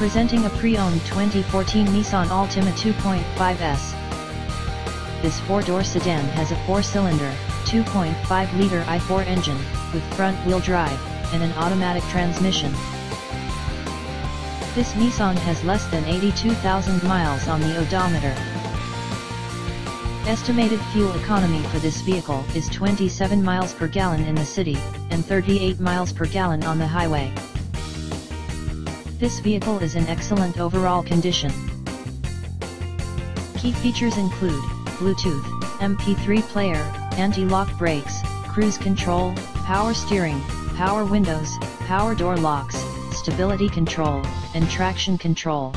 Presenting a pre-owned 2014 Nissan Altima 2.5S. This four-door sedan has a four-cylinder, 2.5-liter i4 engine, with front-wheel drive, and an automatic transmission. This Nissan has less than 82,000 miles on the odometer. Estimated fuel economy for this vehicle is 27 miles per gallon in the city, and 38 miles per gallon on the highway. This vehicle is in excellent overall condition. Key features include, Bluetooth, MP3 player, anti-lock brakes, cruise control, power steering, power windows, power door locks, stability control, and traction control.